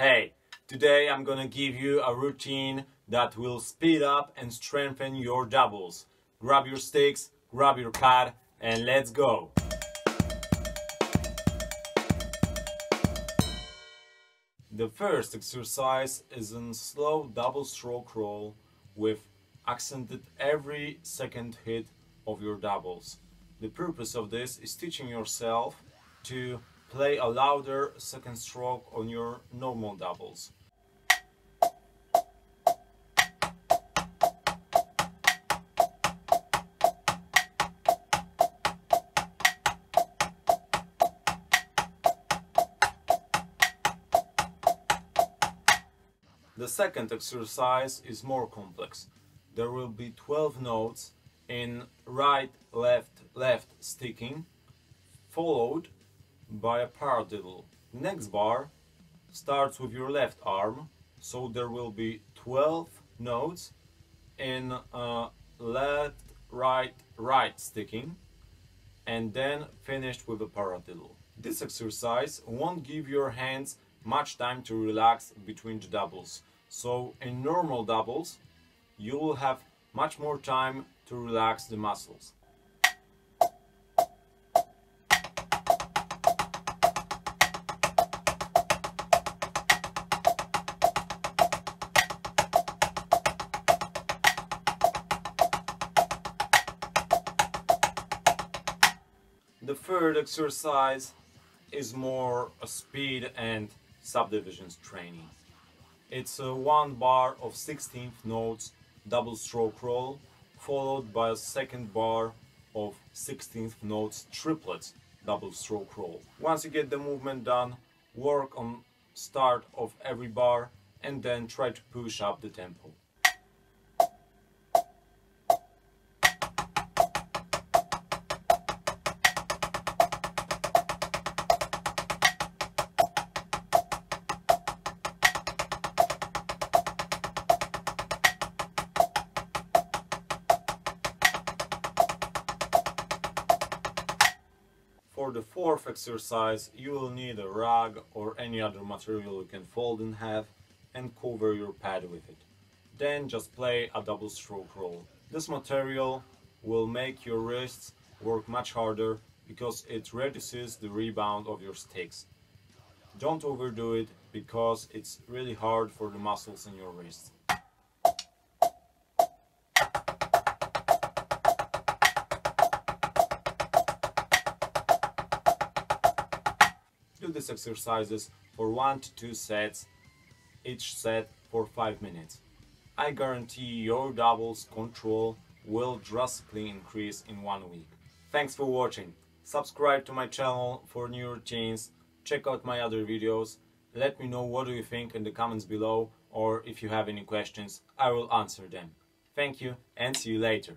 Hey, today I'm gonna give you a routine that will speed up and strengthen your doubles. Grab your sticks, grab your pad, and let's go! The first exercise is a slow double stroke roll with accented every second hit of your doubles. The purpose of this is teaching yourself to play a louder second stroke on your normal doubles. The second exercise is more complex. There will be 12 notes in right, left, left sticking, followed by a paradiddle. Next bar starts with your left arm, so there will be 12 notes in uh, left, right, right sticking, and then finished with a paradiddle. This exercise won't give your hands much time to relax between the doubles. So in normal doubles, you will have much more time to relax the muscles. The third exercise is more a speed and subdivisions training. It's a one bar of 16th notes double stroke roll followed by a second bar of 16th notes triplets double stroke roll. Once you get the movement done, work on start of every bar and then try to push up the tempo. For the fourth exercise, you will need a rug or any other material you can fold in half and cover your pad with it. Then just play a double stroke roll. This material will make your wrists work much harder because it reduces the rebound of your sticks. Don't overdo it because it's really hard for the muscles in your wrists. Do these exercises for 1 to 2 sets, each set for 5 minutes. I guarantee your doubles control will drastically increase in one week. Thanks for watching. Subscribe to my channel for new routines. Check out my other videos. Let me know what do you think in the comments below or if you have any questions, I will answer them. Thank you and see you later.